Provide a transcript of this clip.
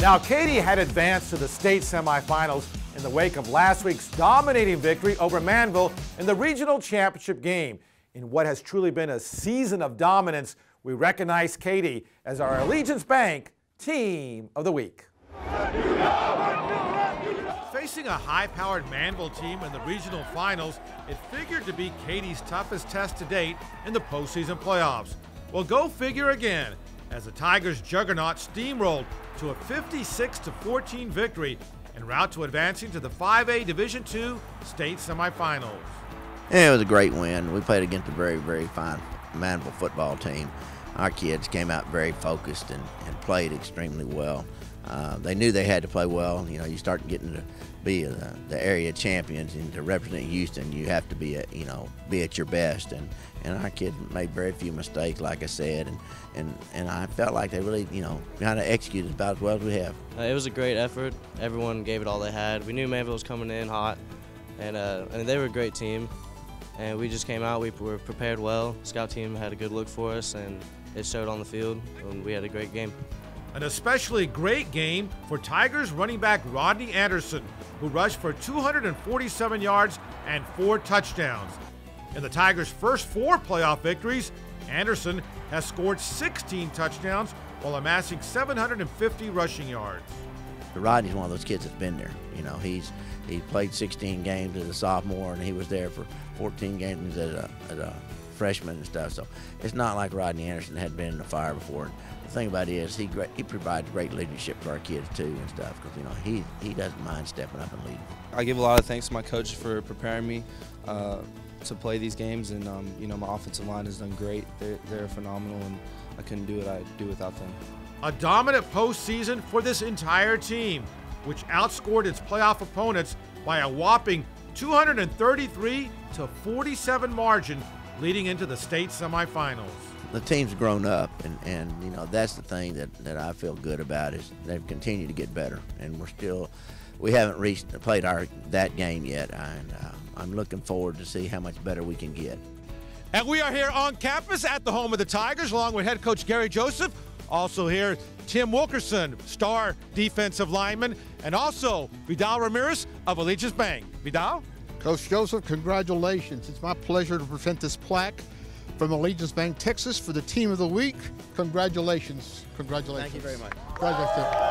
Now, Katy had advanced to the state semifinals in the wake of last week's dominating victory over Manvel in the regional championship game. In what has truly been a season of dominance, we recognize Katy as our Allegiance Bank Team of the Week. Facing a high-powered Manvel team in the regional finals, it figured to be Katy's toughest test to date in the postseason playoffs. Well, go figure again, as the Tigers' juggernaut steamrolled to a 56-14 victory en route to advancing to the 5A Division II state semifinals. Yeah, it was a great win. We played against a very, very fine Manvel football team. Our kids came out very focused and, and played extremely well. Uh, they knew they had to play well. You know, you start getting to be a, the area champions and to represent Houston, you have to be, a, you know, be at your best. And, and our kids made very few mistakes, like I said, and, and, and I felt like they really, you know, kind of executed about as well as we have. Uh, it was a great effort. Everyone gave it all they had. We knew Manvel was coming in hot, and, uh, and they were a great team. And we just came out. We were prepared well. Scout team had a good look for us, and it showed on the field. And we had a great game. An especially great game for Tigers running back Rodney Anderson, who rushed for 247 yards and four touchdowns. In the Tigers' first four playoff victories, Anderson has scored 16 touchdowns while amassing 750 rushing yards. Rodney's one of those kids that's been there. You know, he's he played 16 games as a sophomore, and he was there for 14 games as a, as a freshman and stuff. So it's not like Rodney Anderson had been in the fire before. The thing about it is he he provides great leadership for our kids too and stuff because you know he he doesn't mind stepping up and leading. I give a lot of thanks to my coach for preparing me. Uh, to play these games, and um, you know my offensive line has done great. They're, they're phenomenal, and I couldn't do what I do without them. A dominant postseason for this entire team, which outscored its playoff opponents by a whopping 233 to 47 margin, leading into the state semifinals. The team's grown up, and, and you know that's the thing that, that I feel good about is they've continued to get better, and we're still we haven't reached played our that game yet, and uh, I'm looking forward to see how much better we can get. And we are here on campus at the home of the Tigers, along with head coach Gary Joseph. Also here, Tim Wilkerson, star defensive lineman, and also Vidal Ramirez of Allegiance Bank. Vidal? Coach Joseph, congratulations. It's my pleasure to present this plaque from Allegiance Bank, Texas for the team of the week. Congratulations. Congratulations. Thank you very much. Congratulations.